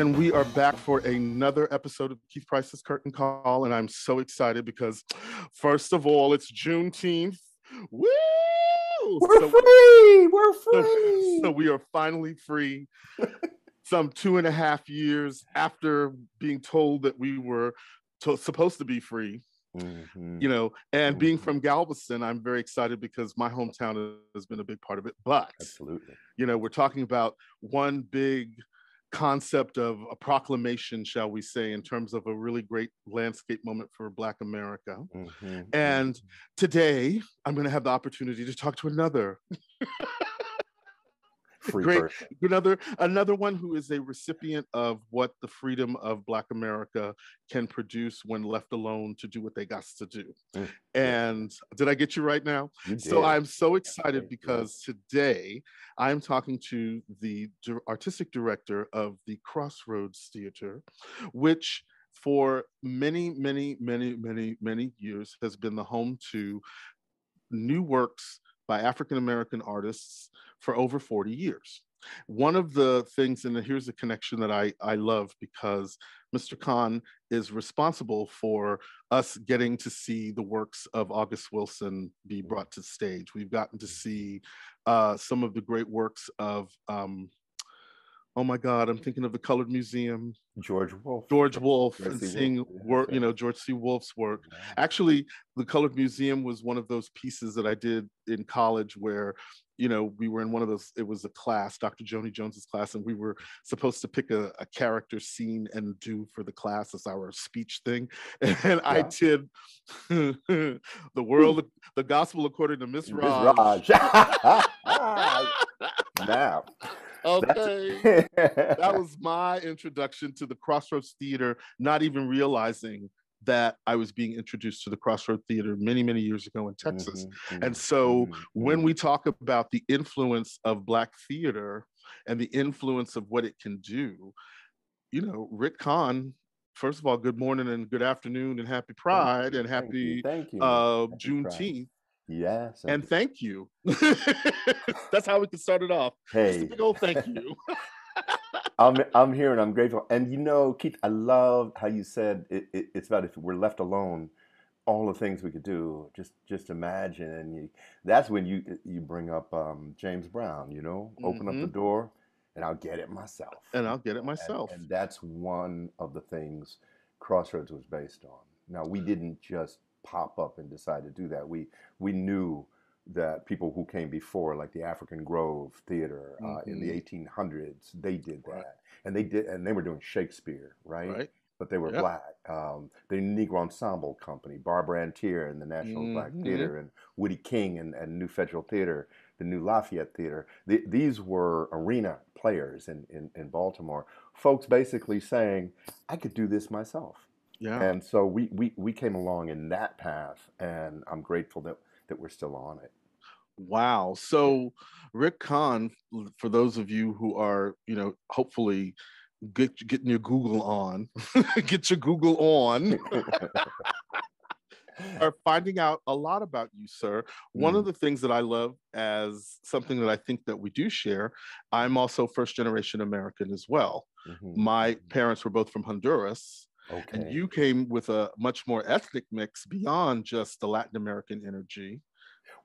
And we are back for another episode of Keith Price's Curtain Call. And I'm so excited because, first of all, it's Juneteenth. Woo! We're So- free. We're free. so we are finally free. Some two and a half years after being told that we were to- supposed to be free, Mhm. you know, and being Mhm. from Galveston, I'm very excited because my hometown has been a big part of it. But Absolutely. you know, we're talking about one big concept of a proclamation, shall we say, in terms of a really great landscape moment for Black America. Mhm. And today, I'm going to have the opportunity to talk to another, free great- person. another, another one who is a recipient of what the freedom of Black America can produce when left alone to do what they got to do. Mm, And did I get you right now? You So. I'm so excited because today I'm talking to the artistic director of the Crossroads Theater, which for many, many, many, many, many years has been the home to new works by African American artists for over 40 years. One of the things, and here's a connection that I, I love because Mr. Khan is responsible for us getting to see the works of August Wilson be brought to stage. We've gotten to see uh, some of the great works of, um, oh my God, I'm thinking of the Colored Museum, George Wolfe. George Wolfe, George and C. seeing yeah, work, you know. George C. Wolfe's work. Actually, the Colored Museum was one of those pieces that I did in college where, you know, we were in one of those, it was a class, Dr. Joni Jones's class, and we were supposed to pick a, a character scene and do for the class as our speech thing. And I did the world, the gospel according to Miss Miss Roj. Roj. Ah, now. Okay. that was my introduction to the Crossroads Theater, not even realizing that I was being introduced to the Crossroads Theater many, many years ago in Texas. Mm-hmm, And so when we talk about the influence of Black theater and the influence of what it can do, you know, Rick Khan, first of all, good morning and good afternoon and happy Pride and happy thank you. uh, Happy Pride. Yes. And thank you. That's how we can start it off. Just a hey, big old thank you. I'm I'm here and I'm grateful. And you know, Keith, I love how you said it, it, it's about if we're left alone, all the things we could do. Just just imagine, and you, that's when you you bring up um, James Brown. You know, open up the Mhm. door, and I'll get it myself. and I'll get it And- myself. And, that's one of the things Crossroads was based on. Now we didn't just pop up and decide to do that. We we knew that people who came before, like the African Grove Theater uh, in the 1800s, they did that, Right. and they did, and they were doing Shakespeare, right? right? But they were Yep. black. Um, the Negro Ensemble Company, Barbara Ann Teer and the National Black Mhm. Theater, and Woodie King and, and New Federal Theater, the New Lafayette Theater. The, these were arena players in, in, in Baltimore. Folks basically saying, I could do this myself. Yeah. And so we, we, we came along in that path, and I'm grateful that, that we're still on it. Wow. So Rick Khan, for those of you who are, you know, hopefully get getting your Google on, get your Google on, are finding out a lot about you, sir. One of Mm. the things that I love as something that I think that we do share, I'm also first generation American as well. Mhm. My parents were both from Honduras, okay. and you came with a much more ethnic mix beyond just the Latin American energy.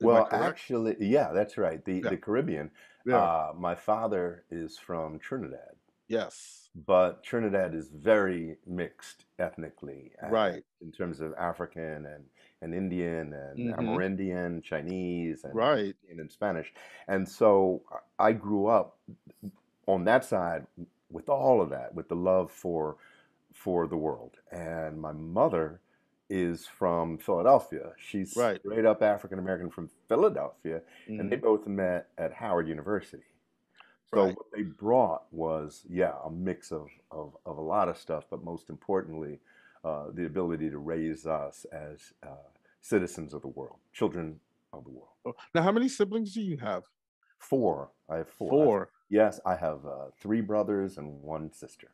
Am well, actually, yeah, that's right. The, Yeah. the Caribbean. Yeah. Uh, my father is from Trinidad. yes. but Trinidad is very mixed ethnically, Right. In terms of African and, and Indian and Mhm. Amerindian, Chinese, and Right. and in Spanish. And so I grew up on that side with all of that, with the love for for the world. And my mother is from Philadelphia. She's Right. straight up African American from Philadelphia, and they Mhm. both met at Howard University. So Right. what they brought was, yeah, a mix of, of, of a lot of stuff, but most importantly, uh, the ability to raise us as uh, citizens of the world, children of the world. Oh, Now, how many siblings do you have? Four. I have four. I- Four. yes, I have uh, three brothers and one sister.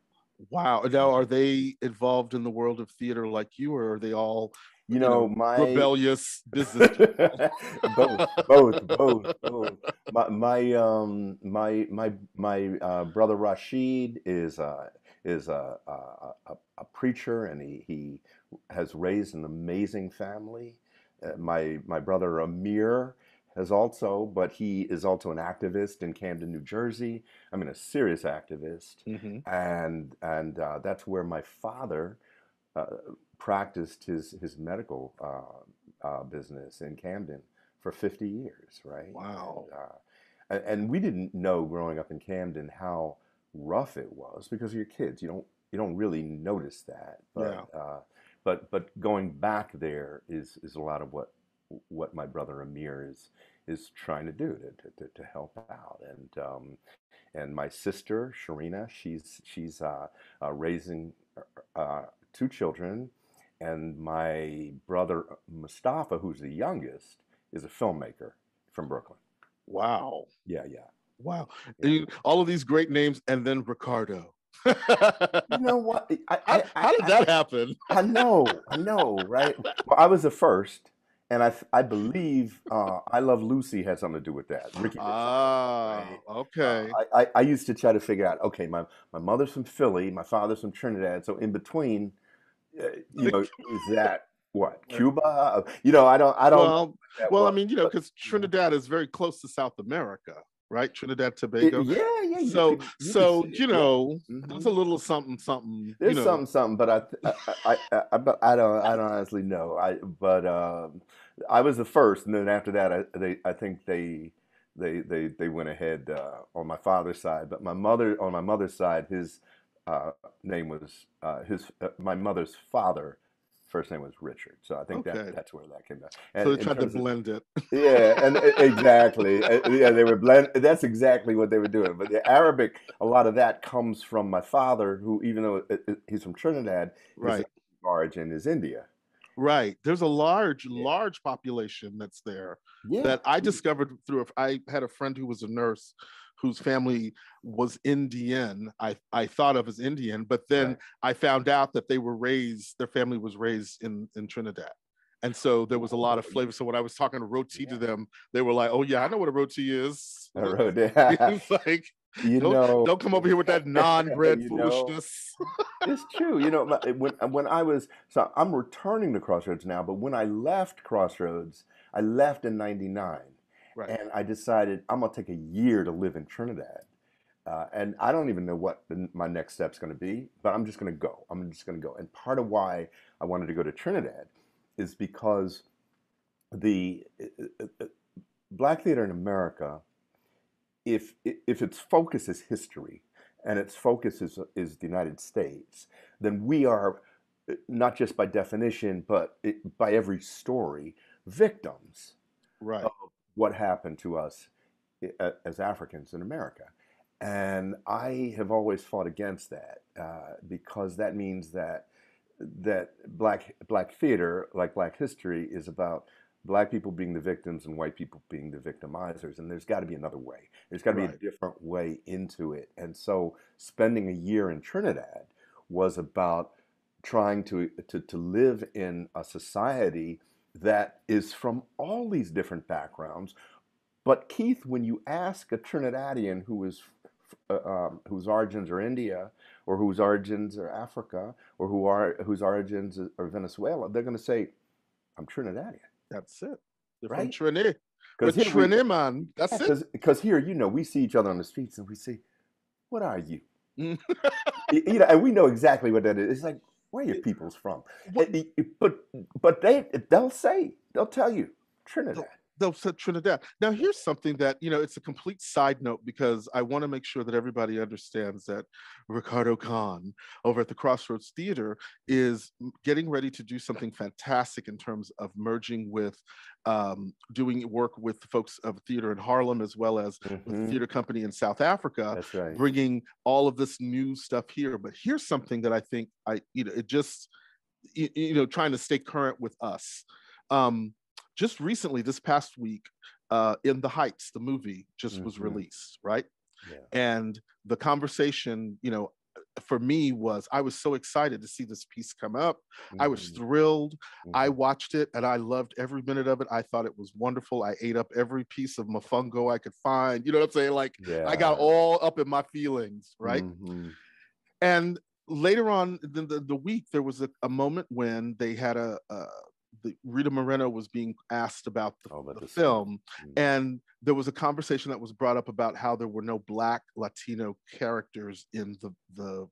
Wow. Now, are they involved in the world of theater like you, or are they all You know, my rebellious business? both, both, both, both. My, my, um, my, my, my uh, brother Rashid is uh, is a, a, a, a preacher and he, he has raised an amazing family. Uh, my, my brother Amir has also, but he is also an activist in Camden, New Jersey. I mean, a serious activist. Mhm. And, and uh, that's where my father uh, practiced his, his medical uh, uh, business in Camden for 50 years, right? Wow. And, uh, and, and we didn't know growing up in Camden how rough it was because you're kids. You don't you don't really notice that. But Yeah. uh, but but going back there is is a lot of what what my brother Amir is is trying to do to to, to, help out and. Um, and my sister Sharina, she's she's uh, uh, raising uh, two children, and my brother Mustafa, who's the youngest, is a filmmaker from Brooklyn. Wow. Yeah, yeah. Wow. yeah. You- all of these great names, and then Ricardo. You know what? I, how, I, how did I, that happen? I know, I know, right? Well, I was the first, and I I believe uh, I Love Lucy had something to do with that. Ricky. Ah, right? okay. Uh, I, I, I used to try to figure out. Okay, my, my mother's from Philly, my father's from Trinidad, so in between, uh, you know, is that what Cuba? You know, I don't I don't. well, well, I mean, you know, because you. Trinidad is very close to South America, right? Trinidad, It- Tobago. yeah, yeah. You so, you so see it, you yeah. know, Mhm. there's a little something, something. There's you know, something, something, but I, I, I, I, I don't, I don't honestly know. I, but um, I was the first, and then after that, I, they, I think they, they, they, they went ahead uh, on my father's side. But my mother, on my mother's side, his uh, name was uh, his, uh, my mother's father. First name was Richard, so I think Okay. that that's where that came down. so they tried to terms of- blend it. yeah, and exactly. Uh, Yeah, they were blend. That's exactly what they were doing. But the Arabic, a lot of that comes from my father, who, even though it, he's from Trinidad, Right, his origin is India. Right. There's a large, Yeah. large population that's there Yeah, that I discovered through. I had a friend who was a nurse, whose family was Indian. I I thought of as Indian, but then Right. I found out that they were raised. Their family was raised in in Trinidad. And so there was a lot of flavor. So when I was talking to roti to them, they were like, "Oh yeah, I know what a roti is." I wrote that. like, You don't know, don't come over here with that non-bread you know, foolishness. it's true. You know, when when I was so I'm returning to Crossroads now, but when I left Crossroads, I left in '99. Right. and I decided I'm gonna take a year to live in Trinidad. Uh, and I don't even know what the, my next step's going to be, but I'm just going to go. I'm just going to go. And part of why I wanted to go to Trinidad is because the uh, uh, uh, black theater in America, if if its focus is history and its focus is is the United States, then we are uh, not just by definition, but it, by every story, victims Right. of what happened to us as Africans in America. And I have always fought against that uh, because that means that that black black theater, like black history, is about black people being the victims and white people being the victimizers. And there's got to be another way. There's got to be a different way into it. And so, spending a year in Trinidad was about trying to to, to live in a society that is from all these different backgrounds. But Keith, when you ask a Trinidadian who is uh, um, whose origins are India or whose origins are Africa or who are whose origins are Venezuela, they're going to say, "I'm Trinidadian." That's it. They're from Right? Trinidad. With here man. That's it. because here, you know, we see each other on the streets and we say, "What are you?" Mm. You know, and we know exactly what that is. It's like, where are your people's from? What- But but they they'll say they'll tell you Trinidad. Say Trinidad. Now, here's something that, you know, it's a complete side note because I want to make sure that everybody understands that Ricardo Khan over at the Crossroads Theater is getting ready to do something fantastic in terms of merging with um, doing work with the folks of theater in Harlem as well as Mhm. theater company in South Africa. That's right. bringing all of this new stuff here. But here's something that I think I, you know, it just, you, you know, trying to stay current with us. Um, just recently, this past week, uh, in the Heights, the movie just was Mhm. released, right? Yeah. And the conversation, you know, for me was I was so excited to see this piece come up. I was Mhm. thrilled. I Mhm. watched it and I loved every minute of it. I thought it was wonderful. I ate up every piece of mofongo I could find. You know what I'm saying? Like I got all up in my feelings, right? Mhm. And later on the, the, the week there was a, a moment when they had a, a the Rita Moreno was being asked about the, Oh, the film Mm. and there was a conversation that was brought up about how there were no black latino characters in the the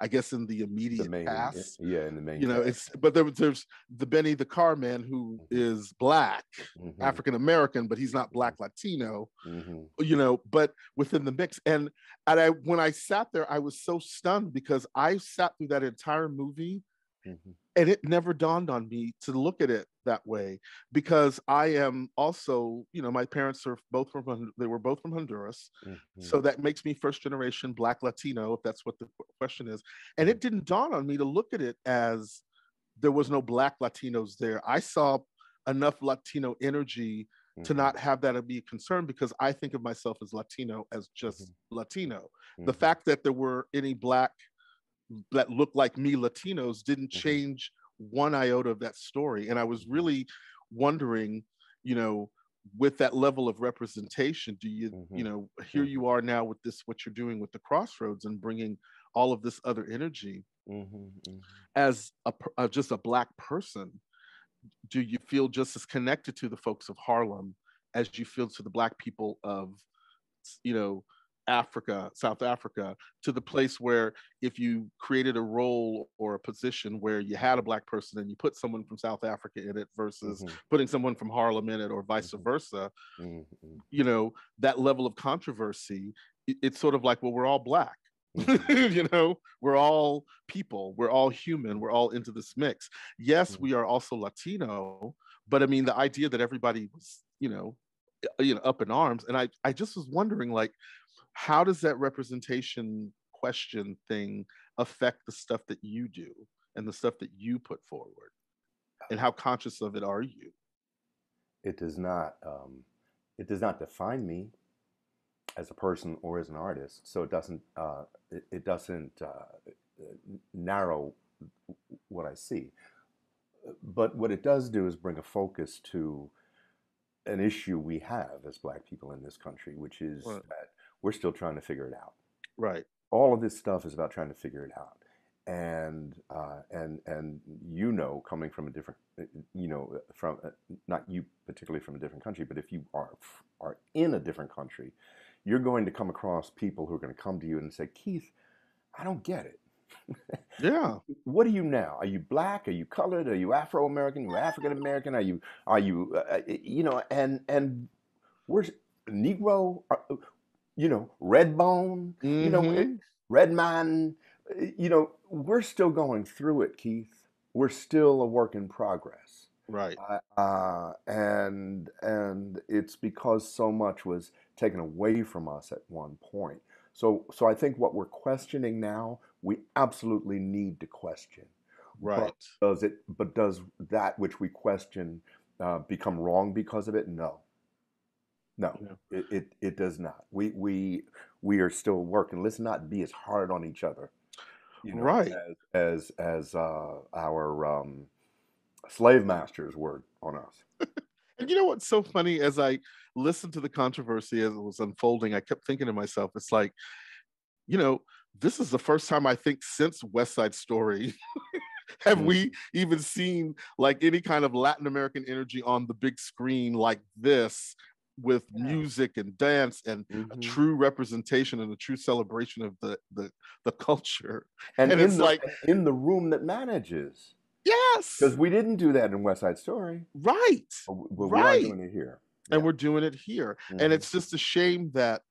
i guess in the The immediate main, past yeah, in the main. you know it's but there there's the benny the car man who Mhm. is black hmm african american but he's not black latino hmm you know but within the mix and and i when i sat there i was so stunned because i sat through that entire movie hmm and it never dawned on me to look at it that way because i am also you know my parents are both from they were both from honduras. Hmm so mm-hmm. that makes me first generation black latino if that's what the question is. And it didn't dawn on me to look at it as there was no black latinos there. I saw enough latino energy to not mm-hmm. have that be a concern because i think of myself as latino as just mm-hmm. latino. The fact that there were any black that looked like me latinos didn't Mhm. change one iota of that story and i was really wondering you know with that level of representation do you you Mhm. know here Mhm. you are now with this what you're doing with the crossroads and bringing all of this other energy hmm as a uh, just a black person do you feel just as connected to the folks of harlem as you feel to the black people of you know africa south africa to the place where if you created a role or a position where you had a black person and you put someone from south africa in it versus putting someone from harlem in it or vice Mhm. versa hmm you know that level of controversy it's sort of like well we're all black Mhm. you know we're all people we're all human we're all into this mix yes Mhm. we are also latino but i mean the idea that everybody was you know uh, you know up in arms and i i just was wondering like how does that representation question thing affect the stuff that you do and the stuff that you put forward and how conscious of it are you It does not. Um, it does not define me as a person or as an artist. So it doesn't. Uh, it, it doesn't uh, narrow what I see. But what it does do is bring a focus to an issue we have as Black people in this country, which is Right. that we're still trying to figure it out. right. All of this stuff is about trying to figure it out. And uh, and and you know coming from a different uh, you know from uh, not you particularly from a different country but if you are are in a different country you're going to come across people who are going to come to you and say keith i don't get it. Yeah. What are you now? Are you black? Are you colored? Are you afro-american? Are you african american are you are you uh, uh, you know and and we're negro uh, you know red bone you know it, Mhm. red man uh, you know we're still going through it keith. We're still a work in progress. Right. Uh, uh, and and it's because so much was taken away from us at one point. So so i think what we're questioning now we absolutely need to question. Right. but does it but does that which we question uh, become wrong because of it? No no Yeah. it, it it does not we we we are still working let's not be as hard on each other you know Right. as as as uh, our um, slave masters were on us And you know what's so funny? As I listened to the controversy as it was unfolding, I kept thinking to myself, it's like, you know, this is the first time I think since West Side Story have we even seen like any kind of Latin American energy on the big screen like this with Yeah. music and dance and a Mhm. true representation and a true celebration of the the, the culture. and, and in it's the, like- in the room that manages Yes. because we didn't do that in West Side Story Right. but, we- but we Right. are doing it here and Yeah. we're doing it here and Mhm. it's just a shame that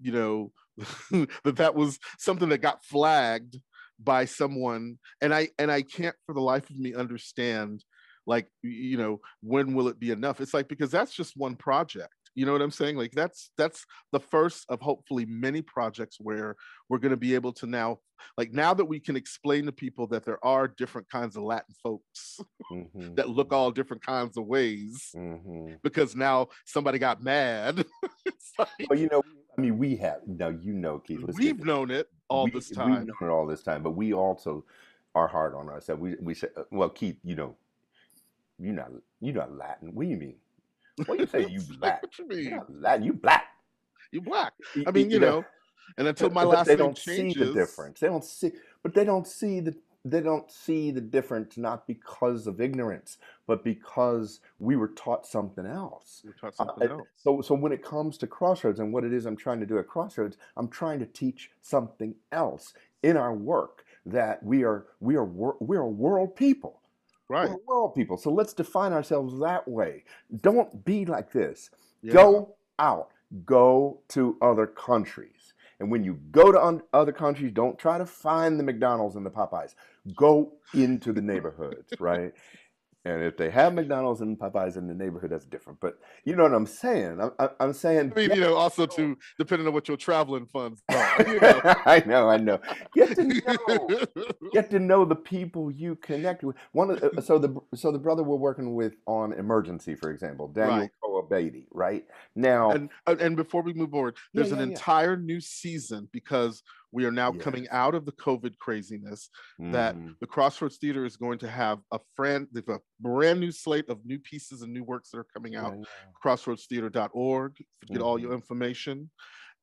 you know that that was something that got flagged by someone and i and i can't for the life of me understand like you know when will it be enough it's like because that's just one project you know what i'm saying like that's that's the first of hopefully many projects where we're going to be able to now like now that we can explain to people that there are different kinds of latin folks Mhm. that look all different kinds of ways Mhm. because now somebody got mad. like, Well, you know, I mean, we have now. You know, Keith. we've known it all we, this We've time. known it all this time, but we also are hard on ourselves. We we say, uh, well, Keith, you know, you're not you're not Latin. What do you mean? What do you say? You black? what you mean? not Latin. You black? You black. I mean, you know, and until my last they name don't see the difference. They don't see. but they don't see the they don't see the difference not because of ignorance, but because we were taught something else. We're taught Uh, something it- else. so, so when it comes to Crossroads and what it is I'm trying to do at Crossroads, I'm trying to teach something else in our work that we are we are we're a world people. Right. We're world people. So let's define ourselves that way. Don't be like this. Yeah. Go out. Go to other countries. And when you go to un- other countries, don't try to find the McDonald's and the Popeyes. Go into the neighborhoods, right? And if they have McDonald's and Popeyes in the neighborhood, that's different. But you know what I'm saying? I'm, I'm- saying, I mean, you know, also to depending on what your traveling funds are, you know. I know, I know. Get to know, get to know the people you connect with. One of the, so the so the brother we're working with on emergency, for example, Daniel Right. Koa Beaty, right now. and uh, and before we move forward, Yeah, there's yeah, an yeah. entire new season because we are now coming out of the COVID craziness. that Mhm. the Crossroads Theater is going to have a friend, they've a brand new slate of new pieces and new works that are coming out. Yeah, Crossroadstheater.org to get all Mm-hmm. your information.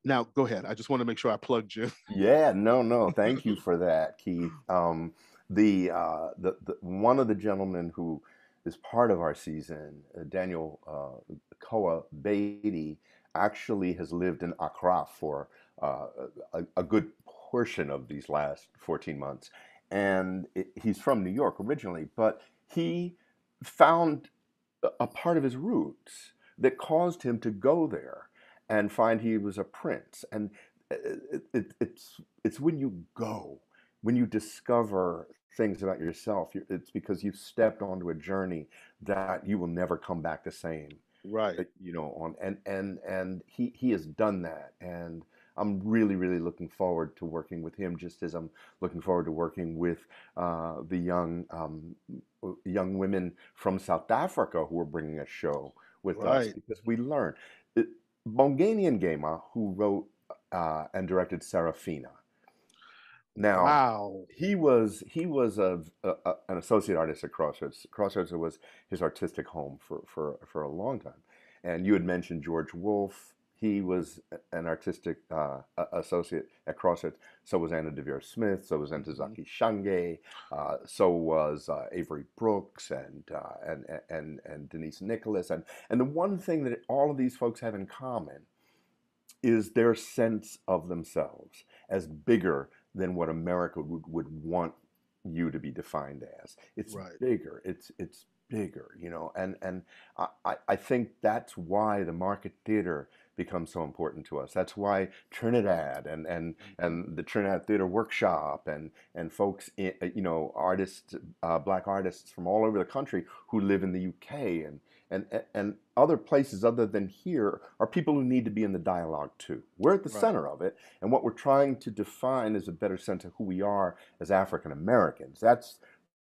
Now, go ahead. I just want to make sure I plugged you. Yeah, no, no. Thank you for that, Keith. Um, the, uh, the the one of the gentlemen who is part of our season, uh, Daniel uh, Koa Beaty, actually has lived in Accra for uh, a, a good portion of these last 14 months, and it, he's from New York originally, but he found a- part of his roots that caused him to go there and find he was a prince. And it, it, it's it's when you go when you discover things about yourself it's because you've stepped onto a journey that you will never come back the same Right. uh, you know on and and and he he has done that. And i'm really really looking forward to working with him just as i'm looking forward to working with uh, the young um, young women from south africa who are bringing a show with us because we learn it, Mbongeni Ngema, who wrote uh, and directed Sarafina now Wow. he was he was a, a, a- an associate artist at Crossroads. Crossroads was his artistic home for for for a long time. And you had mentioned George Wolfe. He was an artistic uh, associate at Crossroads. So was Anna Deavere Smith. So was Ntozake Shange. Uh, so was uh, Avery Brooks and, uh, and and and Denise Nicholas. And and the one thing that all of these folks have in common is their sense of themselves as bigger than what America would, would want you to be defined as. It's Right. bigger. It's it's bigger, you know, and and I- I think that's why the market theater becomes so important to us. That's why Trinidad and and and the Trinidad Theater Workshop and and folks, in, uh, you know, artists, uh, black artists from all over the country who live in the UK and and and other places other than here are people who need to be in the dialogue too. We're at the Right. center of it, and what we're trying to define is a better sense of who we are as African Americans. That's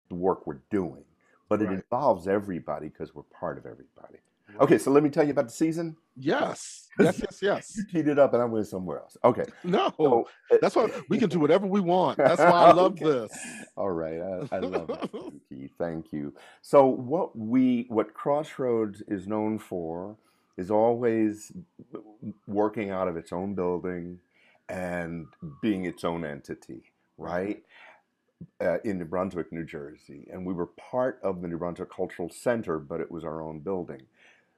the work we're doing, but it Right. involves everybody because we're part of everybody. Okay, so let me tell you about the season. Yes. Yes, yes, yes. You teed it up, and I went somewhere else. Okay, No. so That's why we can do whatever we want. That's why I love Okay. this. All right, I, I love it. Thank you. So, what we, what Crossroads is known for, is always working out of its own building and being its own entity, right? Uh, in New Brunswick, New Jersey, and we were part of the New Brunswick Cultural Center, but it was our own building.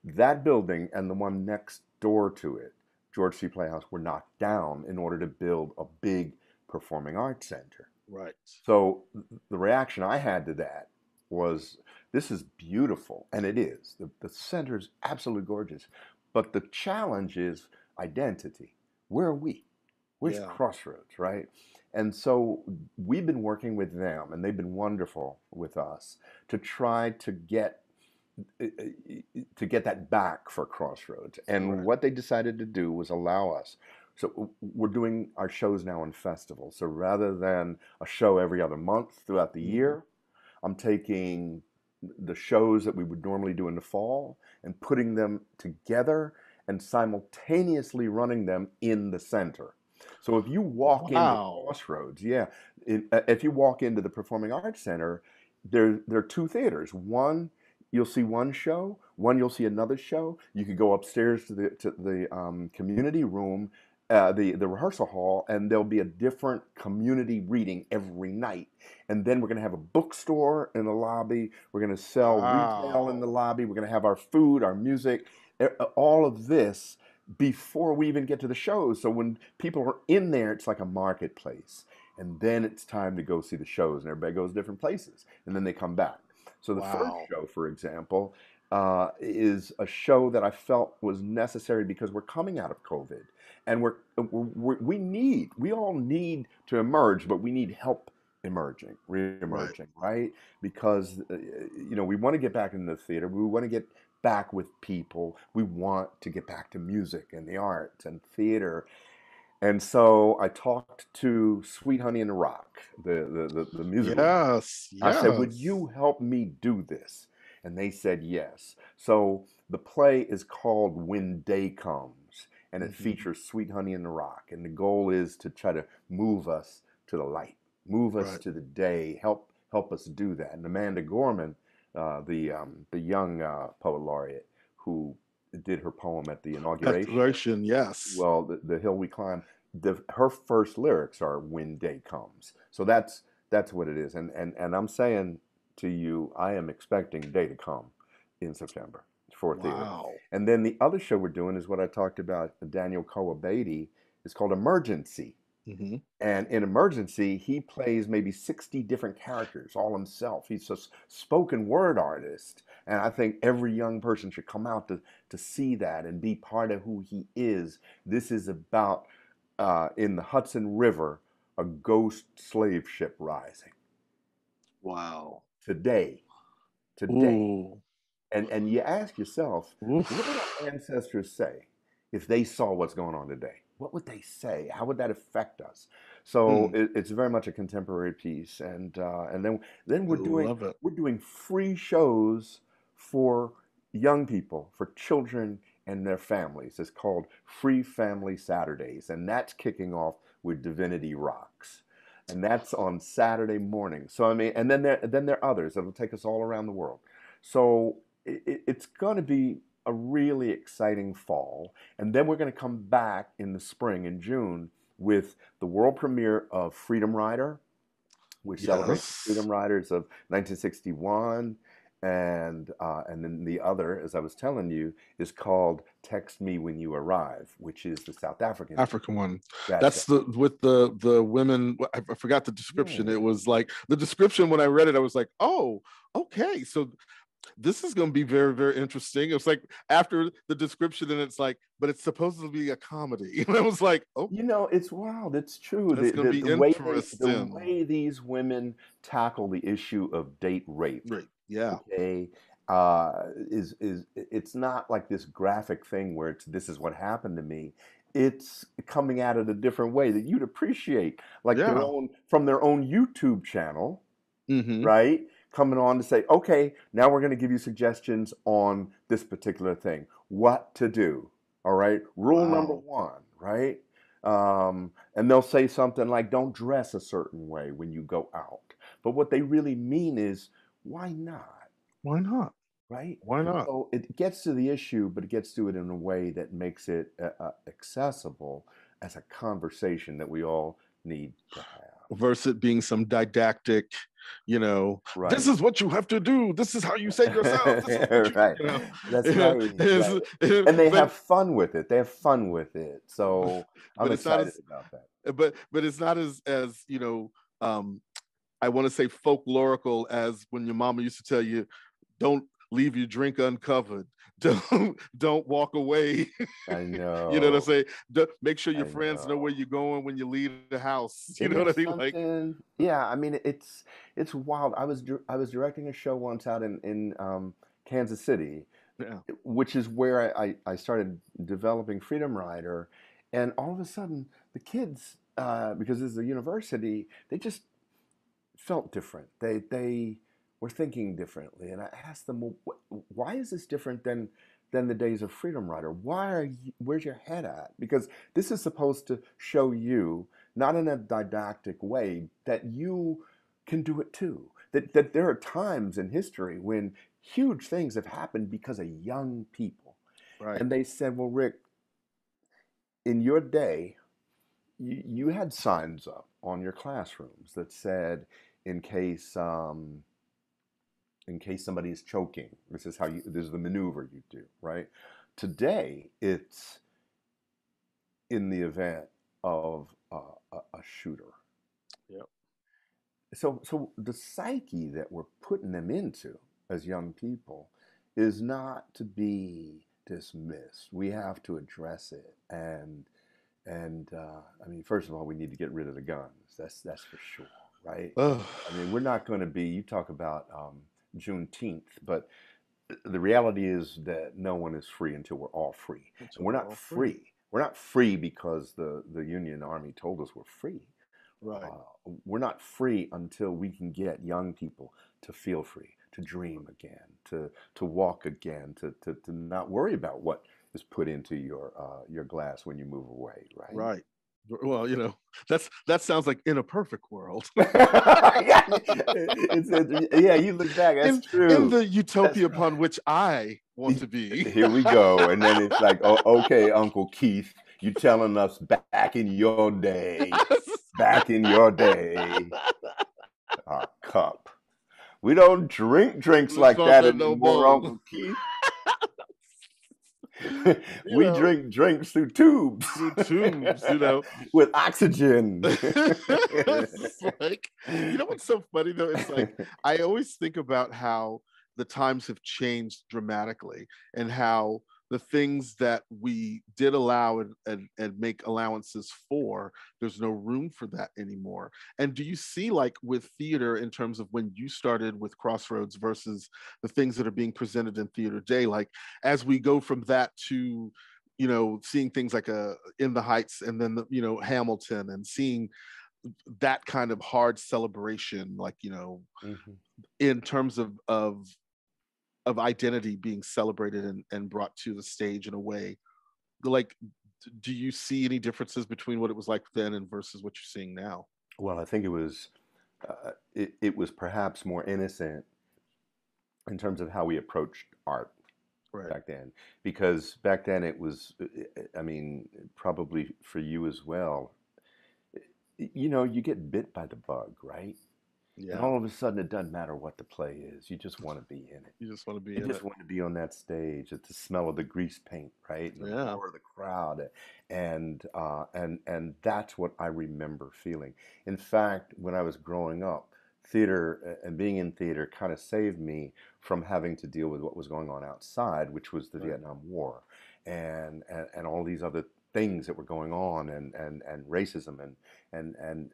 That building and the one next door to it, George Street Playhouse, were knocked down in order to build a big performing arts center. Right. So the reaction I had to that was, this is beautiful, and it is. The, the center is absolutely gorgeous, but the challenge is identity. Where are we? Where's Yeah. Crossroads, right? And so we've been working with them, and they've been wonderful with us to try to get to get that back for Crossroads. And Right. what they decided to do was allow us. So we're doing our shows now in festivals. So rather than a show every other month throughout the Mhm. year, I'm taking the shows that we would normally do in the fall and putting them together and simultaneously running them in the center. So if you walk Wow. into Crossroads, yeah, uh, if you walk into the Performing Arts Center, there there are two theaters. One you'll see one show, one you'll see another show. You could go upstairs to the to the um, community room uh, the the rehearsal hall, and there'll be a different community reading every night. And then we're going to have a bookstore in the lobby. We're going to sell retail in the lobby. We're going to have our food, our music, e- all of this before we even get to the shows. So when people are in there, it's like a marketplace. And then it's time to go see the shows, and everybody goes to different places, and then they come back. So the first show, for example, uh, is a show that I felt was necessary because we're coming out of COVID, and we're, we're we need we all need to emerge, but we need help emerging, Right. re-emerging, right? Because uh, you know we want to get back into the theater, we want to get back with people, we want to get back to music and the arts and theater. And so I talked to Sweet Honey in the Rock, the the the, the musical. Yes. yes. I said, Would you help me do this? And they said yes. So the play is called When Day Comes, and it Mhm. features Sweet Honey in the Rock. And the goal is to try to move us to the light, move us Right. to the day, help help us do that. And Amanda Gorman, uh, the um, the young uh, poet laureate who did her poem at the inauguration, Declaration. Yes. well, the, the hill we climb. The, her first lyrics are "When day comes," so that's that's what it is. And and and I'm saying to you, I am expecting day to come in September for theater. Wow. And then the other show we're doing is what I talked about. Daniel Koa Beaty is called Emergency. hmm And in Emergency, he plays maybe 60 different characters all himself. He's a spoken word artist. And I think every young person should come out to, to see that and be part of who he is. This is about, uh, in the Hudson River, a ghost slave ship rising Wow. today. Today. Ooh. And, and you ask yourself, Oof. what would our ancestors say if they saw what's going on today? What would they say? How would that affect us? So Hmm. it, it's very much a contemporary piece, and uh, and then then we're doing we're doing free shows for young people, for children and their families. It's called Free Family Saturdays, and that's kicking off with Divinity Rocks, and that's on Saturday morning. So I mean, and then there then there are others that'll take us all around the world. So it, it- it's going to be a really exciting fall, and then we're going to come back in the spring in June with the world premiere of Freedom Rider, which celebrates. Freedom Riders of 1961, and uh, and then the other, as I was telling you, is called "Text Me When You Arrive," which is the South African. African one. That's That's the with the the women. I forgot the description. Yeah. It was like the description when I read it. I was like, oh, okay. So this is going to be very very interesting. It was like after the description, and it's like, but it's supposed to be a comedy. And I was like, oh, You know, it's wild. It's true. The, the, be the way they, the way these women tackle the issue of date rape. Yeah. okay uh is is it's not like this graphic thing where it's this is what happened to me. It's coming at it a different way that you'd appreciate like their own from their own youtube channel hmm right coming on to say okay now we're going to give you suggestions on this particular thing what to do all right? Rule number one right? Um, and they'll say something like don't dress a certain way when you go out. But what they really mean is why not Why not? right Why not? so it gets to the issue but it gets to it in a way that makes it uh, uh, accessible as a conversation that we all need to have Versus it being some didactic, you know, right this is what you have to do. This is how you save yourself. This is what you, right you know. that's right, right. and they but- have fun with it. They have fun with it. So I'm But it's not excited as- about that. but but it's not as as you know um i want to say folklorical as when your mama used to tell you don't leave your drink uncovered don't don't walk away I know. you know what i'm saying Don't- make sure your I friends know. know. where you're going when you leave the house you Isn't know what i mean like yeah, I mean it's it's wild. I was I was directing a show once out in in um, Kansas City, yeah which is where I, I, I started developing Freedom Rider, and all of a sudden the kids, uh, because this is a university, they just felt different. They they were thinking differently, and I asked them, well, why is this different than than the days of Freedom Rider? Why are you, where's your head at? Because this is supposed to show you, not in a didactic way, that you can do it too. That that there are times in history when huge things have happened because of young people. right And they said, Well, Rick, in your day, you, you had signs up on your classrooms that said, in case um, in case somebody is choking, this is how you this is the maneuver you do, right? Today, it's in the event of a, a, a shooter. Yep. So, so the psyche that we're putting them into as young people is not to be dismissed. We have to address it, and and uh, I mean, first of all, we need to get rid of the guns. That's that's for sure, right? I mean, we're not going to be. You talk about um, Juneteenth, but the reality is that no one is free until we're all free. And we're we're not free. free. We're not free because the the Union Army told us we're free. Right. Uh, we're not free until we can get young people to feel free, to dream again, to to walk again, to to, to not worry about what is put into your uh, your glass when you move away, right? Right. Well, you know, that's that sounds like in a perfect world. yeah, yeah, you look back. That's in, true. in the utopia right. upon which I want to be. Here we go. And then it's like, oh, okay, Uncle Keith, you telling us back in your day, back in your day, our cup. We don't drink drinks like that no anymore, more. Uncle Keith. we know. drink drinks through tubes Through tubes, you know. with oxygen. like you know what's so funny though? It's like I always think about how the times have changed dramatically and how the things that we did allow and, and, and make allowances for, there's no room for that anymore. And do you see, like, with theater in terms of when you started with Crossroads versus the things that are being presented in theater day, like, as we go from that to you know seeing things like a in the heights and then the, you know hamilton and seeing that kind of hard celebration like you know Mhm. in terms of of of identity being celebrated and, and brought to the stage in a way like do you see any differences between what it was like then and versus what you're seeing now? Well, I think it was uh, it, it was perhaps more innocent in terms of how we approached art right. back then because back then it was i mean probably for you as well. You know you get bit by the bug right and all of a sudden it doesn't matter what the play is you just want to be in it you just want to be you just it want to be on that stage it's the smell of the grease paint right and the Yeah. of the crowd and uh, and and that's what i remember feeling in fact when i was growing up theater and being in theater kind of saved me from having to deal with what was going on outside which was the Right. vietnam war and, and and all these other things that were going on and and and racism and and and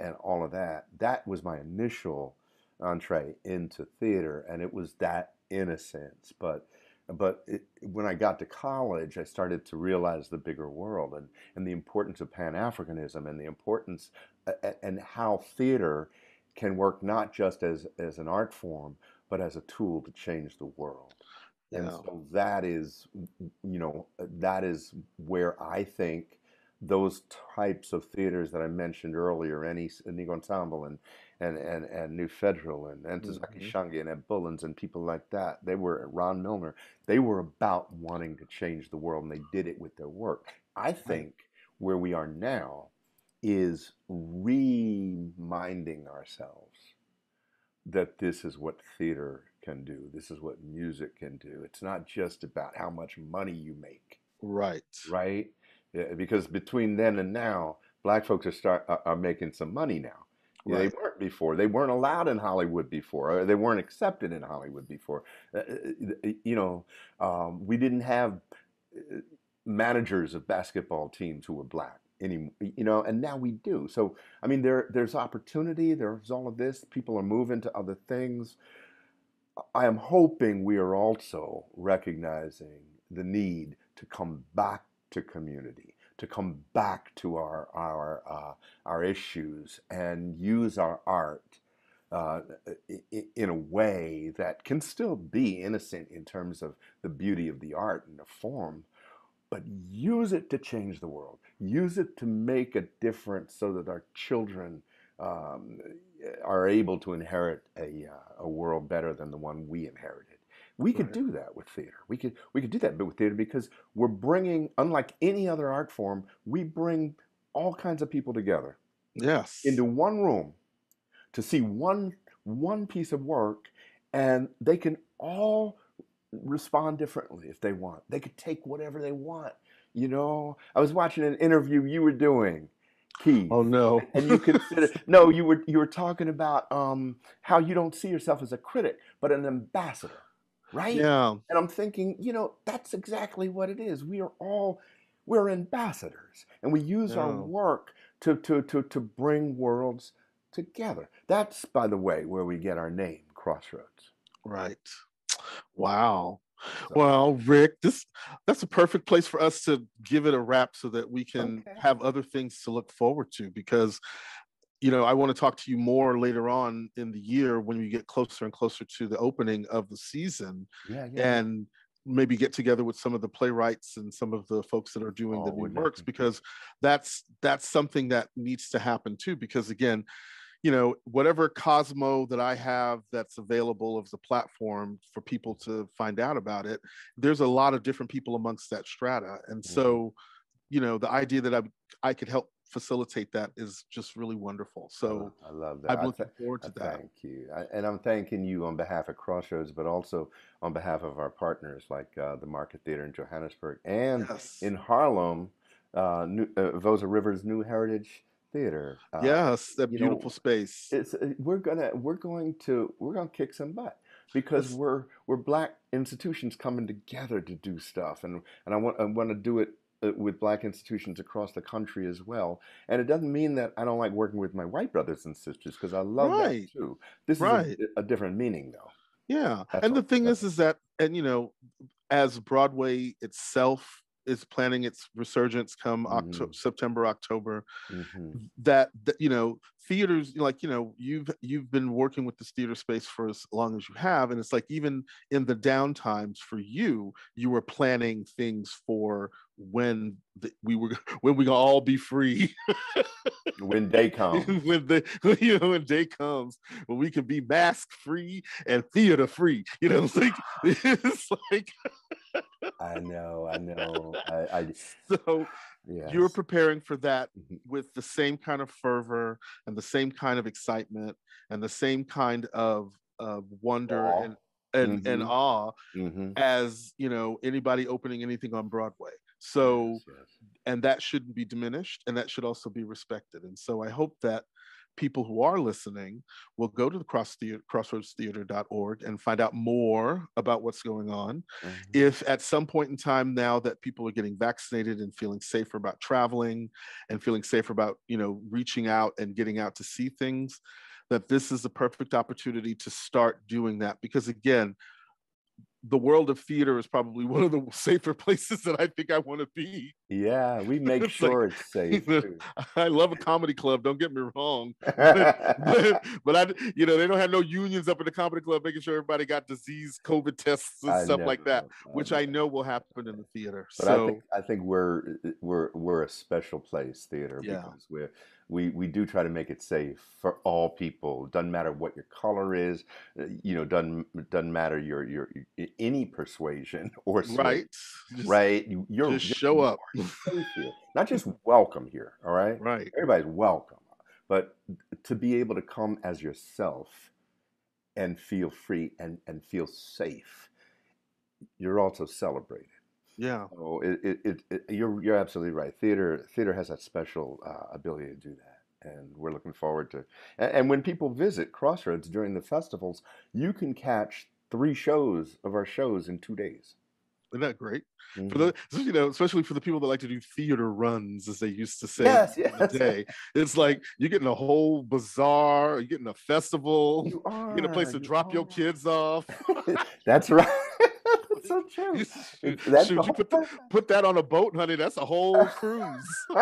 and all of that that was my initial entree into theater and it was that innocence but but it, when I got to college, I started to realize the bigger world and, and the importance of Pan Africanism and the importance uh, and how theater can work not just as, as an art form, but as a tool to change the world. And Yeah. so that is, you know, that is where I think those types of theaters that I mentioned earlier, any Negro Ensemble and and and, and New Federal and Ntozake Mhm. Shange and Ed Bullins and people like that, they were Ron Milner. They were about wanting to change the world, and they did it with their work. I think where we are now is reminding ourselves that this is what theater can do. This is what music can do. It's not just about how much money you make, right right? Yeah, because between then and now, black folks are start are, are making some money now. Right. They weren't before. They weren't allowed in Hollywood before. Or they weren't accepted in Hollywood before. Uh, uh, uh, you know, um, we didn't have uh, managers of basketball teams who were black anymore. You know, and now we do. So I mean, there there's opportunity. There's all of this. People are moving to other things. I am hoping we are also recognizing the need to come back to community, to come back to our our uh, our issues, and use our art uh, in a way that can still be innocent in terms of the beauty of the art and the form, but use it to change the world. Use it to make a difference so that our children um, are able to inherit a, uh, a world better than the one we inherited. We could Right. do that with theater. We could we could do that with theater because we're bringing, unlike any other art form, we bring all kinds of people together Yes. into one room to see one one piece of work and they can all respond differently if they want they could take whatever they want you know i was watching an interview you were doing Oh no. and you consider no you were you were talking about um how you don't see yourself as a critic but an ambassador right Yeah. and i'm thinking you know that's exactly what it is we are all we're ambassadors and we use our work to to to to bring worlds together that's by the way where we get our name crossroads Right. Wow. So Well, Rick, this that's a perfect place for us to give it a wrap so that we can okay. have other things to look forward to because you know, I want to talk to you more later on in the year when we get closer and closer to the opening of the season yeah yeah yeah. and maybe get together with some of the playwrights and some of the folks that are doing the oh new works because that's that's something that needs to happen too because again you know whatever cosmo that i have that's available as a platform for people to find out about it there's a lot of different people amongst that strata. And Mhm. so you know the idea that i i could help facilitate that is just really wonderful. So I love that. I'm looking th- forward I to that. thank you. I, and i'm thanking you on behalf of crossroads but also on behalf of our partners like uh, the market theater in johannesburg and yes. in harlem uh, new, uh, Voza Rivers new heritage theater uh, yes that beautiful know space. it's uh, we're gonna we're going to we're gonna kick some butt because That's- we're we're black institutions coming together to do stuff and and I want I want to do it uh, with black institutions across the country as well and it doesn't mean that I don't like working with my white brothers and sisters because I love that too. This is a, a different meaning though. Yeah, that's and the thing that's is, is that, and you know, as Broadway itself is planning its resurgence come October, hmm September, October, hmm that, that you know, theaters like you know, you've you've been working with this theater space for as long as you have, and it's like even in the down times for you, you were planning things for when the, we were when we gonna all be free. When day comes. When the you know when day comes when we can be mask free and theater free you know it's like it's like I know I know I, I so you're preparing for that Mhm. with the same kind of fervor and the same kind of excitement and the same kind of of wonder awe. and and and hmm awe hmm as you know anybody opening anything on broadway. So yes yes. and that shouldn't be diminished and that should also be respected. And so i hope that people who are listening will go to the cross theater, crossroadstheater.org and find out more about what's going on. Hmm if at some point in time now that people are getting vaccinated and feeling safer about traveling and feeling safer about you know reaching out and getting out to see things that this is the perfect opportunity to start doing that. Because again the world of theater is probably one of the safer places that I think I want to be. Yeah, we make It's like sure it's safe too. I love a comedy club. Don't get me wrong, but but but I you know they don't have no unions up in the comedy club making sure everybody got disease COVID tests and I stuff like that, I which I know. will happen in the theater. But I So think I think we're we're we're a special place theater yeah, because we're we we do try to make it safe for all people. Doesn't matter what your color is, uh, you know. Doesn't doesn't matter your your any persuasion or sway, right. Just right? You, you're just show up. you're safe here, not just welcome here. All right, right. everybody's welcome, but to be able to come as yourself and feel free and and feel safe, you're also celebrated. Yeah. So it, it, it, it you're you're absolutely right. Theater theater has that special uh, ability to do that, and we're looking forward to. And, and when people visit Crossroads during the festivals, you can catch three shows of our shows in two days. Isn't that great? For hmm the you know, especially for the people that like to do theater runs, as they used to say Yes, back in the yes, day. It's like you're getting a whole bazaar, you're getting a festival, you you're getting a place to you drop your kids off. That's right. So true. You- That's Shoot, you put the, put that on a boat, honey. That's a whole cruise.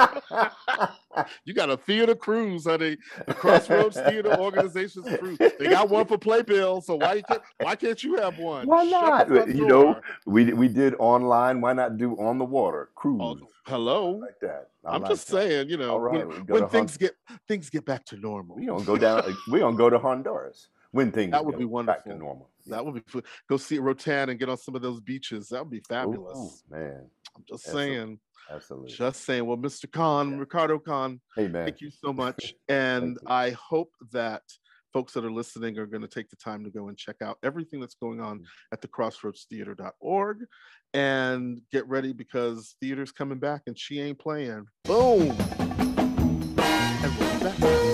you got a theater cruise, honey. The Crossroads Theater Organization's cruise. They got one for Playbill, so why you can't, why can't you have one? Why not? You know, we we did online. Why not do on the water Oh, cruise hello. like that? I I'm like just that. saying, you know, when, right, go when things get things get back to normal, we don't go down. We gonna go to Honduras when things that would be go back to wonderful. normal. That would be fun. Go see Roatan and get on some of those beaches. That would be Oh fabulous. man, I'm just Absolutely. saying. Absolutely. Just saying. Well, Mr. Khan, Yeah. Ricardo Khan, Hey man. thank you so much. And. I hope that folks that are listening are going to take the time to go and check out everything that's going on at the crossroadstheater.org and get ready because theater's coming back and she ain't playing. Boom. And we're back.